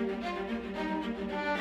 Música